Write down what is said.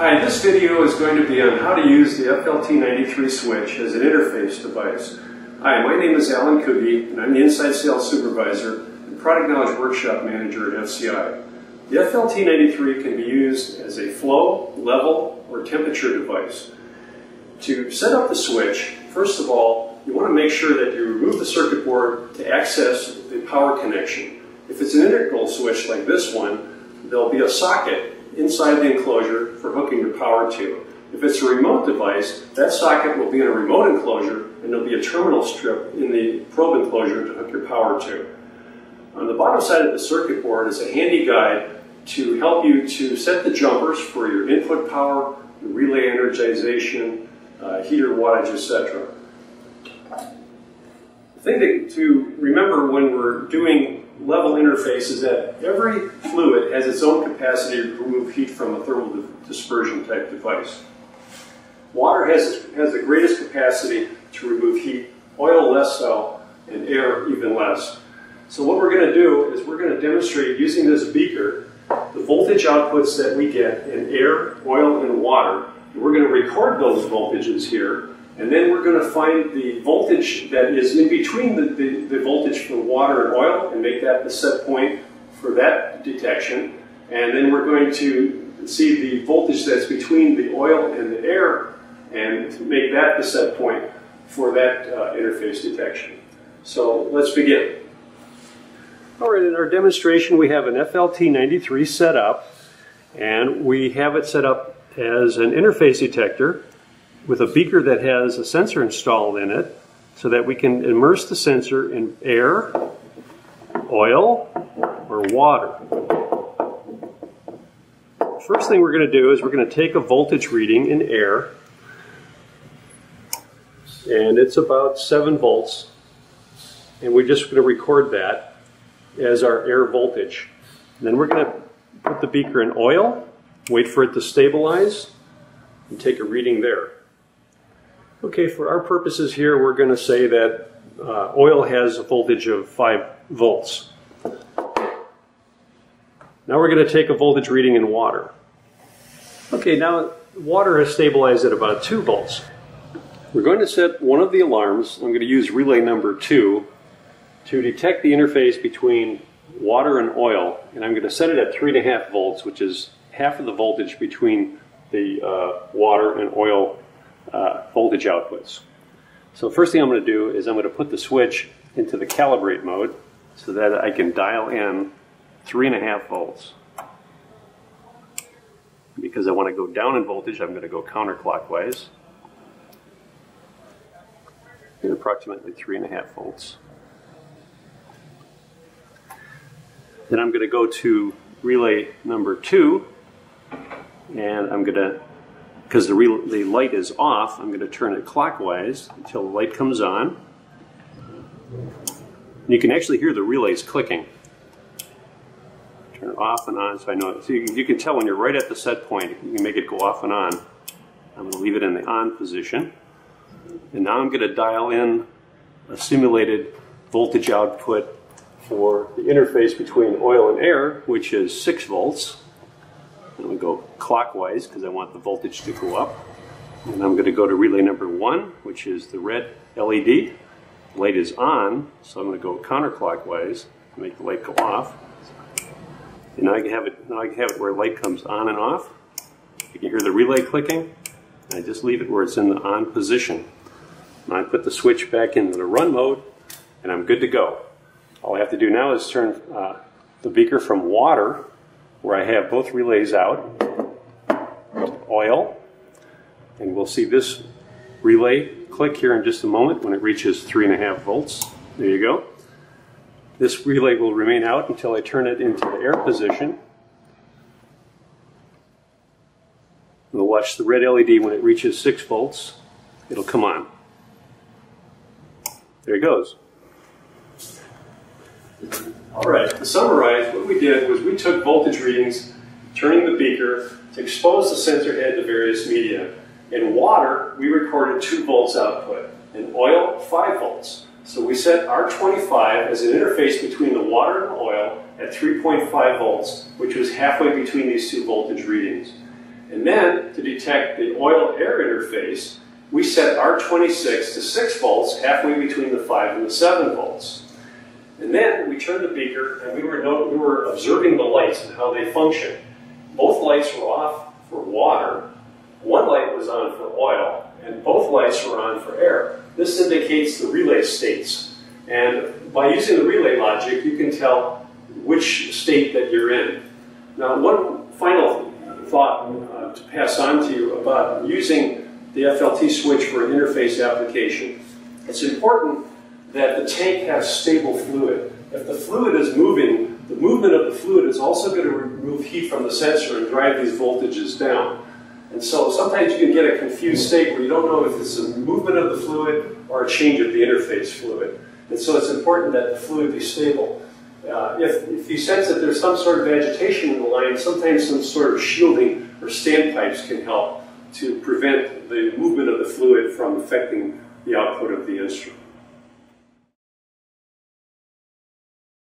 Hi, this video is going to be on how to use the FLT93 switch as an interface device. Hi, my name is Alan Kuge, and I'm the Inside Sales Supervisor and Product Knowledge Workshop Manager at FCI. The FLT93 can be used as a flow, level, or temperature device. To set up the switch, first of all, you want to make sure that you remove the circuit board to access the power connection. If it's an integral switch like this one, there'll be a socket inside the enclosure for hooking power to. If it's a remote device, that socket will be in a remote enclosure and there'll be a terminal strip in the probe enclosure to hook your power to. On the bottom side of the circuit board is a handy guide to help you to set the jumpers for your input power, relay energization, uh, heater wattage, etc. Thing to, to remember when we're doing level interface is that every fluid has its own capacity to remove heat from a thermal dispersion type device. Water has, has the greatest capacity to remove heat, oil less so, and air even less. So what we're going to do is we're going to demonstrate using this beaker the voltage outputs that we get in air, oil, and water. And we're going to record those voltages here, and then we're going to find the voltage that is in between the, the, the voltage for water and oil and make that the set point for that detection. And then we're going to see the voltage that's between the oil and the air and make that the set point for that uh, interface detection. So let's begin. All right, in our demonstration we have an FLT93 set up and we have it set up as an interface detector with a beaker that has a sensor installed in it so that we can immerse the sensor in air, oil, or water. First thing we're going to do is we're going to take a voltage reading in air and it's about 7 volts and we're just going to record that as our air voltage. And then we're going to put the beaker in oil, wait for it to stabilize, and take a reading there. Okay, for our purposes here, we're going to say that uh, oil has a voltage of 5 volts. Now we're going to take a voltage reading in water. Okay, now water has stabilized at about 2 volts. We're going to set one of the alarms, I'm going to use relay number 2, to detect the interface between water and oil, and I'm going to set it at 3.5 volts, which is half of the voltage between the uh, water and oil uh, voltage outputs. So first thing I'm going to do is I'm going to put the switch into the calibrate mode so that I can dial in 3.5 volts. Because I want to go down in voltage, I'm going to go counterclockwise. At approximately 3.5 volts. Then I'm going to go to relay number two, and I'm going to because the, the light is off, I'm going to turn it clockwise until the light comes on. And you can actually hear the relays clicking. Turn it off and on so I know. So you, you can tell when you're right at the set point, you can make it go off and on. I'm going to leave it in the on position. And now I'm going to dial in a simulated voltage output for the interface between oil and air, which is 6 volts. I'm going to go clockwise because I want the voltage to go up. And I'm going to go to relay number one, which is the red LED. The light is on, so I'm going to go counterclockwise to make the light go off. And now I can have it. Now I can have it where light comes on and off. You can hear the relay clicking. I just leave it where it's in the on position. Now I put the switch back into the run mode, and I'm good to go. All I have to do now is turn uh, the beaker from water where I have both relays out, oil, and we'll see this relay click here in just a moment when it reaches three and a half volts. There you go. This relay will remain out until I turn it into the air position. We'll watch the red LED when it reaches 6 volts. It'll come on. There it goes. All right, to summarize, what we did was we took voltage readings, turning the beaker to expose the sensor head to various media. In water, we recorded 2 volts output. In oil, 5 volts. So we set R25 as an interface between the water and oil at 3.5 volts, which was halfway between these two voltage readings. And then, to detect the oil-air interface, we set R26 to 6 volts, halfway between the 5 and the 7 volts. And then we turned the beaker and we were, we were observing the lights and how they function. Both lights were off for water, one light was on for oil, and both lights were on for air. This indicates the relay states. And by using the relay logic, you can tell which state that you're in. Now, one final thought uh, to pass on to you about using the FLT switch for an interface application. It's important that the tank has stable fluid. If the fluid is moving, the movement of the fluid is also going to remove heat from the sensor and drive these voltages down. And so sometimes you can get a confused state where you don't know if it's a movement of the fluid or a change of the interface fluid. And so it's important that the fluid be stable. Uh, if, if you sense that there's some sort of agitation in the line, sometimes some sort of shielding or standpipes can help to prevent the movement of the fluid from affecting the output of the instrument.